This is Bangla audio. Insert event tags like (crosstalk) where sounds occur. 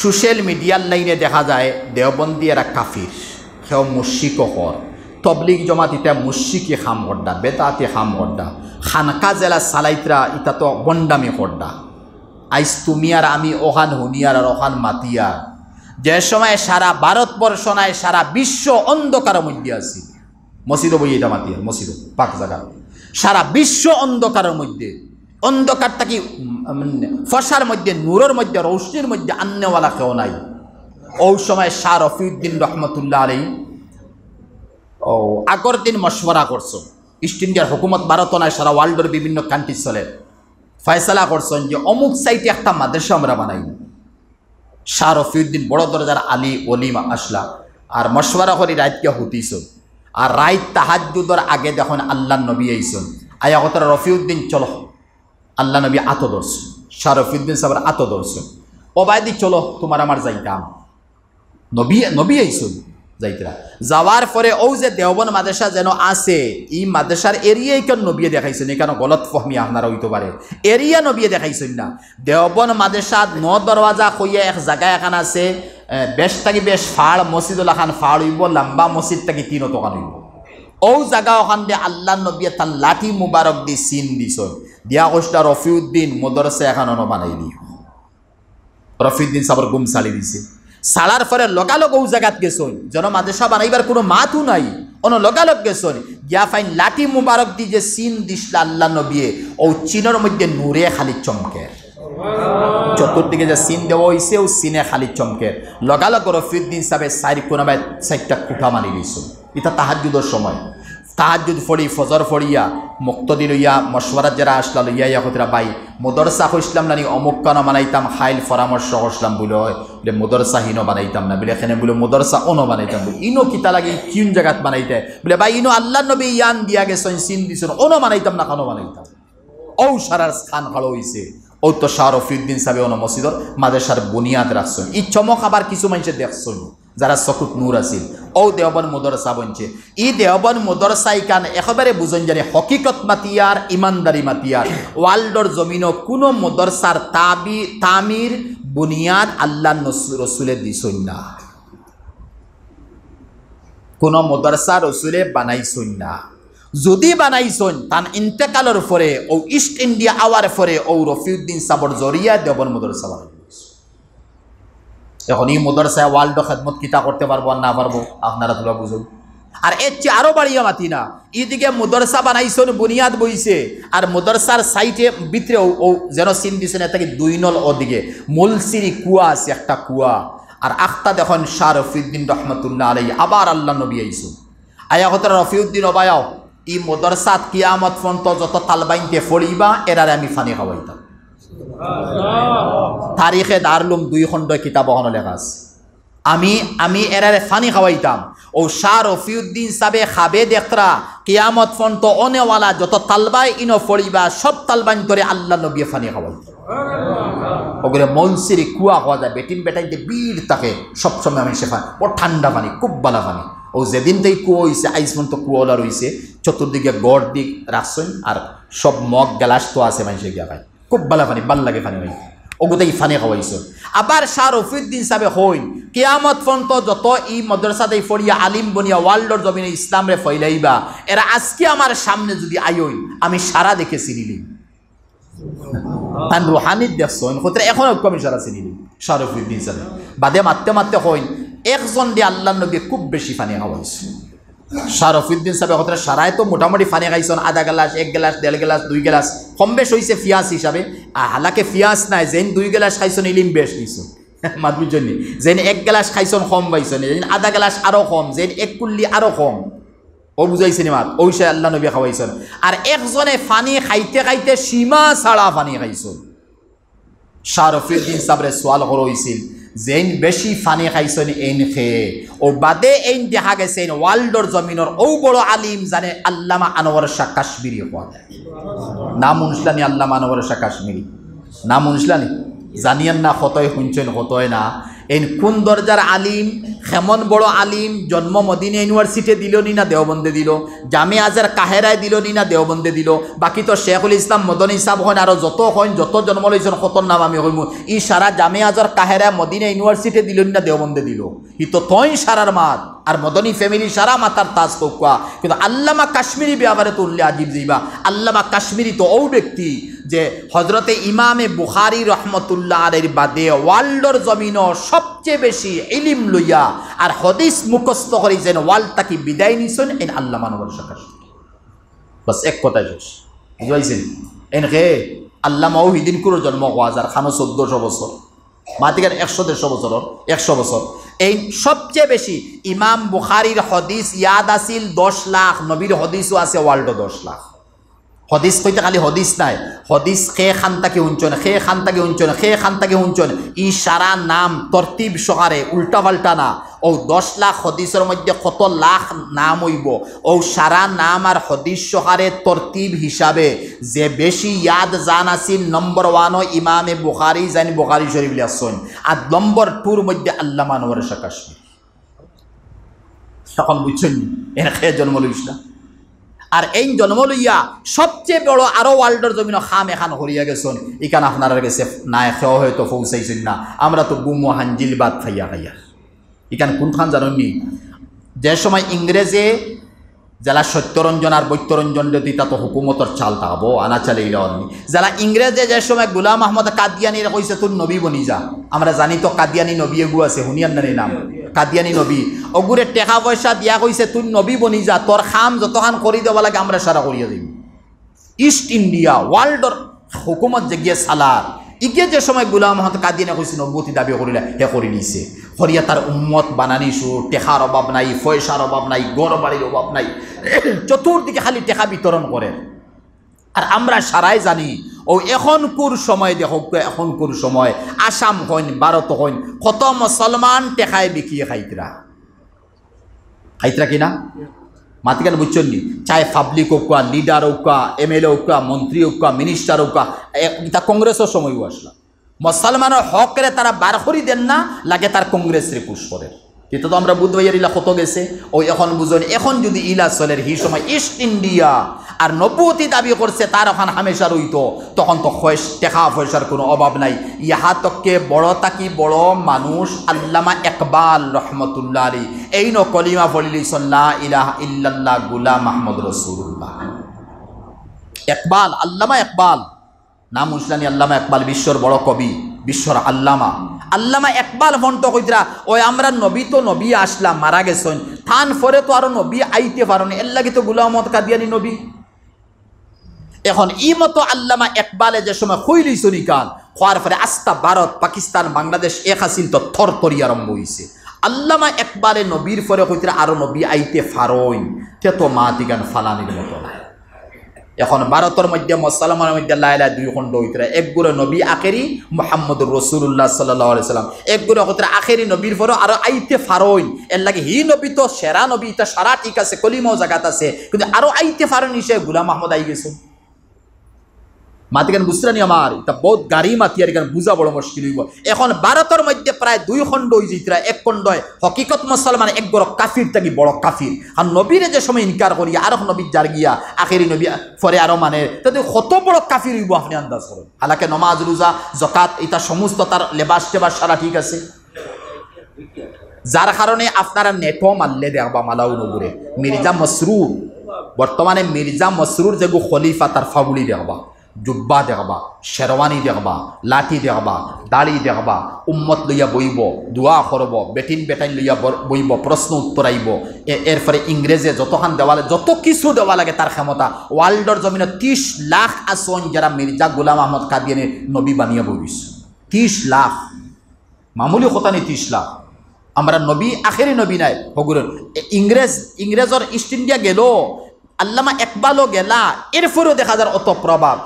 সোশ্যাল মিডিয়ার লাইনে দেখা যায় দেওবন্দি এরা কাফির। সেও মুশিক হর। তবলিগ জমাত ইটা মুশিকি খাম হড্ডা, বেতাতি খাম হড্ডা। খানকা জেলা সালাইতরা ইটা তো বন্ডামি হড্ডা। আইস তুমি আর আমি ওখান হুনিয়ার আর ওখান মাতিয়ার যে সময় সারা ভারতবর্ষ নাই সারা বিশ্ব অন্ধকার মধ্যে আছি। মসজিদ বই এটা মাতিয়ার মসজিদ, পাক জায়গা সারা বিশ্ব অন্ধকারের মধ্যে। অন্ধকারটা কি ফসার মধ্যে, নূরের মধ্যে, রৌশনির মধ্যে আন্নেওয়ালা কেউ নাই। ওই সময় শাহ রফিউদ্দিন রহমতুল্লাহ আলী, ও, আগর দিন মশওয়ারা করছ। ইস্ট ইন্ডিয়ার হুকুমত ভারত নাই সারা ওয়ার্ল্ডের বিভিন্ন কান্ট্রি চলে। ফয়সালা করছেন যে, অমুক সাইটে একটা মাদ্রাসা আমরা বানাই। শাহ রফিউদ্দিন বড় দরজার আলী অলিমা আসলা। আর মশওয়ারা করে রাইতকে হুতিস আর রাইত তাহাজুদর আগে দেখুন আল্লাহ নবী আইসন আয়া কত রফিউদ্দিন চলো আল্লাহ নবী আত দর্শ শাহ রফিউদ্দিন সাহেবের আত দর্শ ওবায়দি, চলো তোমার আমার যাইতাম। নবী নবী আইসুন যাইতরা। যাওয়ার পরে ও যে দেওবন মাদ্রাসা যেন আছে, এই মাদ্রাসার এরিয়াই কেন নবিয়ে দেখাইছেন? এখানে গলত ফহমি আপনারা হইতে পারে? এরিয়া নবিয়ে দেখাইছেন না। দেওবন মাদ্রাসাত ন দরওয়াজা কইয়া এক জায়গা এখন আছে বেশ থাকি বেশ ফাড়, মসজিদুল খান ফাড় হইব, লম্বা মসজিদ থাকি তিন দোকান হইব। ও জায়গা ওখান দিয়ে আল্লাহ নবিয়ে তার লাঠি মুবারক দি চিন দিছ দিয়া কষ্টা রফিউদ্দিন মদরসা এখন বানাই দি রফিউদ্দিন সাবর গুম চালি দিছে। সালার পরে লগালগ ও জায়গাত গেছন যেন মাদ্রাসা বানাইবার কোনো মাথু নাই। অন লগালগ গেছন গিয়া ফাইন লাঠি মুবারক দি যে চিন দিসলা আল্লাহ নবিয়ে ও চিনের মধ্যে নূরে খালি চমকের চতুর্দিকে যে সিন দেওয়া হয়েছে ও সিনে খালি চমকের লগালগ রফিউদ্দিন সাহেব চারি কোনাবাই চারটা কুঠা মানি দিয়েছিল এটা তাহাজুদর সময়। তাহাজুদ ফড়ি, ফজর ফড়িয়া, মুক্তদি লইয়া, মশওয়ারাত যারা আসলা লইয়া, ইয়া কতরা বাই, মুদরসা হইসলাম নানি অমুক কানো বানাইতাম, হাইল পরামর্শ হসলাম বলে হয় বলে মুদরসা হিনো বানাইতাম না, বলে এখানে বলে মুদরসা অনো বানাইতাম বলে ইনো কিতা লাগে কিন জায়গাত বানাইতে, বলে ভাই ইনো আল্লাহ নবী ইয়ান দিয়া গেছেন, সিন দিছেন, অনো বানাইতাম না, কানো বানাইতাম। ও সারার স্থান ভালো হয়েছে ও তো শাহ রফিউদ্দিন সাহেব অন মসজিদর মাদ্রাসার বুনিয়াদ রাখছেন। এই চমক আবার কিছু মানুষে দেখছেন যারা চকুত নূর আছিল। ও দেওবন মুদরসা বনছে ই দেওবন মুদরসাই কান একেবারে বুঝন জানে, হকিকত মাতিয়ার ইমানদারি মাতিয়ার ওয়ার্ল্ডর জমিন কোনো মুদরসার তাবি তামির বুনিয়াদ, আল্লাহ রসুলে দিছই না কোনো মুদরসা রসুলে বানাইছই না যদি বানাইছন তান ইন্তেকালের পরে ও ইস্ট ইন্ডিয়া আওয়ার পরে ও রফিউদ্দিন সাবর জরিয়া দেবন মুদরসা বানাই এখন এই মুদরসায় ওয়ার্ল্ড খেদমত কিতা করতে পারব আর না পারব, আপনারা তোলা বুঝুন। আর এর চেয়ে আরও বাড়িয়া মাতি না ইদিকে মুদরসা বানাইছন, বুনিয়াদ বইছে, আর মুদরসার সাইটে ভিতরে ও যেন চিন দিছেন এটাকে দুই নল ওদিকে। মুলসিরি কুয়া আছে, একটা কুয়া। আর আখতা দেখুন শাহ রফিউদ্দিন রহমতুল্লাহ আলাই আবার আল্লাহ নবী আইসুন আয়া হতরা রফিউদ্দিন অবায়াও ই মুদরসাত কিয়ামত ফন্ত যত তালবাইনতে ফড়িবা, এরারে আমি ফানি খাওয়াইতাম। তারিখে দারলুম দুই খণ্ড কিতাব অহন লেখা আছে। আমি আমি এরারে ফানি খাওয়াইতাম। ও শাহ রফিউদ্দিন সাবে খাবে দেখরা, কিয়ামত ফন্ত অনেওয়ালা যত তালবাই ইনো ফড়িবা সব তালবাইন করে আল্লাহ নবী ফানি খাওয়াইতাম ওগুলো মলসিরি কুয়া হওয়া যায়, বেটিন বেটাই বেটাইতে বীর তাকে সবসময় আমি সে ও ঠান্ডা পানি খুব বালা পানি ও যেদিন থেকে কুয়ো হয়েছে আইস পর্যন্ত কুয়োলা রয়েছে চতুর্দিকে গড় দিক রাখছেন আর সব মগ গ্যালাস তো আছে মানুষের গিয়া ভাই খুব বালা পানি, ভালো লাগে পানি ভাই ওগুতাই ফানি খাওয়াইছো। আবার শাহ রফিউদ্দিন সাহেব হইন, কিয়ামত ফন্ত যত ই মদ্রাসাতে ফড়িয়া আলিম বনিয়া ওয়ার্ল্ডর জমিনে ইসলামরে ফইলাইবা, এরা আজকে আমার সামনে যদি আইন আমি সারা দেখে চিনিলি রুহানিত দেখছেন হতে এখন আমি সারা চিনিলি শাহ রফিউদ্দিন সাহেব। বাদে মারতে মারতে হইন, একজন দিয়ে আল্লাহ নবী খুব বেশি ফানি খাওয়াইছে। শাহ রফিউদ্দিন সাহেব হতে সারাই তো মোটামুটি ফানি খাইছেন, আধা গেলাস, এক গেলাস, দেড় গেলাস, দুই গেলাস। কম বেশ হয়েছে ফিয়াস হিসাবে। হালাকে ফিয়াস নাই, যেন দুই গেলাস খাইছেন ইলিম বেশ নিছেন (laughs) মাতবুর জন্য যেন এক গেলাস খাইছেন কম পাইছেন, যেন আধা গেলাস আরও কম, যেন এক কুল্লি আরও কম। ও বুঝাইছে নি মাত ওই আল্লাহ নবী খাওয়াইছেন। আর একজনে ফানি খাইতে খাইতে সীমা ছাড়া ফানি খাইছেন। শাহ রফিউদ্দিন সাবরে সোয়াল করা হয়েছিল যেন বেশি ফানে খাইছেন এন খেয়ে ও বাদে এন দেখা গেছে ওয়ার্ল্ডর জমিনের ও বড় আলিম জানে আল্লামা আনোয়ার শাহ কাশ্মীরি হওয়া নাম উনসলানি আল্লামা আনোয়ার শাহ কাশ্মীরি? নাম উনসলানি জানিয়েন না কতয় শুনছেন কতয় না। এই কোন দরজার আলিম, হেমন বড় আলিম, জন্ম মদিনা ইউনিভার্সিটি দিল নি না দেওবন্দে দিল, জামে আজার কাহেরায় দিল নি না দেওবন্দে দিল, বাকি তো শেখুল ইসলাম, মদন ইসাব হন, আর যত হন যত জন্ম লইছেন কতর নাম আমি হইমু, ই সারা জামে আজার কাহেরায় মদিনা ইউনিভার্সিটি দিল নি না দেওবন্দে দিল, ই তো তই সারার মাত আর মদনী ফ্যামিলি সারা মাতার তাজ কোকা কিন্তু আল্লামা কাশ্মীরি ব্যাপারে তো উল্লে আজিব যাইবা আল্লামা কাশ্মীরি তো ও ব্যক্তি যে হজরতে ইমামে বুখারি রহমতুল্লাহ আলের বাদে ওয়ার্ল্ডর জমিন সবচেয়ে বেশি ইলিম লইয়া আর হদিস মুখস্থ করেছেন ওয়ার্ল্ড তাকে বিদায় নিছেন, এন আল্লাহ মানবর সকাশ। বাস এক কথায় শেষ। বুঝাইছেন? এন হে আল্লামাও হিদিন কুরো জন্ম হওয়া যার খানো চোদ্দশো বছর। মাতিকার একশো দেড়শো বছরের, একশো বছর। এই সবচেয়ে বেশি ইমাম বুখারির হদিস, ইয়াদ আসিল দশ লাখ, নবীর হদিসও আছে ওয়ার্ল্ড দশ লাখ। হদিস কইতে খালি হদিস নাই। হদিস খে খান্তাকে উঞ্চন খে খান্তাকে উঞ্চন খে খান্তাকে উঞ্চন ই সারা নাম, তরতিব সহারে উল্টা পাল্টা না। ও দশ লাখ হদিসের মধ্যে কত লাখ নাম হইব? ও সারা নাম আর হদিস সহারে তরতিব হিসাবে যে বেশি ইয়াদ জান আসিল নম্বর ওয়ানও ইমামে বুখারি জানি বুখারি শরীফ লিয়াসন আর নম্বর টুর মধ্যে আল্লাহ মানবর কাশ্মীর। তখন বুঝছেন? এনে খেয়ে জন্ম লইস না। আর এই জন্ম লইয়া সবচেয়ে বড় আরও ওয়ার্ল্ডের জমিন খাম এখান হরিয়া গেছেন ইখান আপনারা গেছে নাই খেও হয়তো পৌঁছাইছেন না। আমরা তো বুমো হাঞ্জিল বাদ খাইয়া খাইয়া। ইখান কোনখান জানেননি যে সময় ইংরেজে যারা সত্যরঞ্জন আর বৈত্যরঞ্জন যদি তা তো হুকুমতর চাল তাবো আনা চালে ইলাওয়ানি যারা ইংরেজে যে সময় গুলাম আহমদ কাদিয়ানি কইছে, তোর নবী বনি যা। আমরা জানি তো কাদিয়ানি নবী এগু আছে হুনিয়ান নানি নাম? কাদিয়ানি নবী। অগুরে টেকা পয়সা দিয়া কইছে তুই নবী বনি যা, তোর খাম যতখান কৰি দেব লাগে, আমরা সারা করিয়া দিম। ইস্ট ইন্ডিয়া ওয়ার্ল্ডর হুকুমত যে গিয়ে সালার ইকে যে সময় গুলাম আহমদ কাদিয়ানে কইছে নব্বতী দাবি করিলে হে করে নিছে। হরিয়া তার উম্মত বানানিছো টেকার অভাব নাই পয়সার অভাব নাই গড় বাড়ির অভাব নাই (clears throat) চতুর্দিকে খালি টেকা বিতরণ করে আর আমরা সারাই জানি, ও এখন কুর সময় দেখো এখন কুর সময়, আসাম হইন ভারত হইন, কত মুসলমান টেকায় বিকিয়ে খাইতরা। খাইতরা কিনা মাতিকান বুঝছেন নি চাই পাবলিক হোকা লিডার হোকা এ হোকা মন্ত্রী হোকা মিনিস্টার হোকা তা কংগ্রেসের সময়ও আসলাম মুসলমানের হকরে তারা বার করি দেন না, লাগে তার কংগ্রেসরে করে। কিন্তু তো আমরা বুধবাইয়ের ইলা কত গেছে ও এখন বুঝুন এখন যদি ইলা চলের হি সময় ইস্ট ইন্ডিয়া আর নব্বতী দাবি করছে, তার ওখান হামেশা রইত। তখন তো টেকা পয়সার কোনো অভাব নাই। ইহা তককে বড় তাকি বড় মানুষ? আল্লামা একবাল রহমতুল্লাহ আলী এই ন কলিমা ফলিলি সল্লাহ ইলাহ ইল্লাল্লাহ গুলাম মাহমুদ রসুল্লাহ একবাল, আল্লামা একবাল। নাম উসলানি আল্লামা একবাল, বিশ্বর বড় কবি, বিশ্বর আল্লামা। আল্লামা একবাল ফন্ট কইতরা, ওই আমরা নবী তো নবী আসলাম, মারা গেছেন। থান ফরে তো আরও নবী আইতে পারেন। এর লাগি তো গুলামত কাদিয়ানি নবী। এখন ই মতো আল্লামা একবালে যে সময় হইলিস নিকাল হওয়ার পরে আস্তা ভারত, পাকিস্তান, বাংলাদেশ এক আসিল তো থর তরি আরম্ভ হয়েছে আল্লামা একবারে নবীর পরে হইতে আরও নবী আইতে ফারইন তে তো মা দিগান ফালানির মতো না এখন ভারতের মধ্যে, মুসলমানের মধ্যে লাইলা দুই খণ্ড হইতে এক নবী, আখেরি মোহাম্মদ রসুল্লাহ সাল্লাহ সাল্লাম। এক গুড়ে হইতে আখেরি নবীর পরও আরও আইতে ফারইন। এর লাগে হি নবী তো সেরা নবী তা সারা ঠিক আছে, কলিমাও জাগাত আছে। কিন্তু আরও আইতে ফারইন হিসেবে গুলাম আহমদ আই গেছে। মাতিকান বুঝতে আমার তা বহুত গাড়ি মাতি আর এখানে বুঝা বড় মুশকিল হইব। এখন ভারতের মধ্যে প্রায় দুই খণ্ড হয়ে যেতরা এক খণ্ডয় হকিকত মুসলমান এক বড় কাফির থাকি বড় কাফির আর নবীরে যে সময় ইনকার করি আরও নবীর যার গিয়া আখেরি নবী পরে আরও মানে তাদের কত বড় কাফির হইব আপনি আন্দাজ করেন হালাকে নমাজ রোজা জকাত এটা সমস্ত তার লেবাস টেবাস সারা ঠিক আছে। যার কারণে আপনারা নেটো মারলে দেখবা মালাউ নগুরে মির্জা মসরুর বর্তমানে মির্জা মসরুর যেগু খলিফা তার ফাবুলি দেখবা জুব্বা দেখবা, শেরওয়ানি দেখবা, লাঠি দেখবা, দাড়ি দেখবা, উম্মত লইয়া বইব, দোয়া করব, বেটিন বেটাইন লইয়া বইব, প্রশ্ন উত্তরাইব। এরপরে ইংরেজে যতখান দেওয়া যত কিছু দেওয়া লাগে তার ক্ষমতা, ওয়ার্ল্ডর জমিনে ত্রিশ লাখ আসন যারা মির্জা গুলাম আহমদ কাদিয়ানি নবী বানিয়ে বইস ত্রিশ লাখ। মামুলি কথানি ত্রিশ লাখ। আমরা নবী আখেরি নবী নাই হগুর ইংরেজ ইংরেজর ইস্ট ইন্ডিয়া গেল, আল্লামা একবালও গেলা, এরপরেও দেখা যার অত প্রভাব।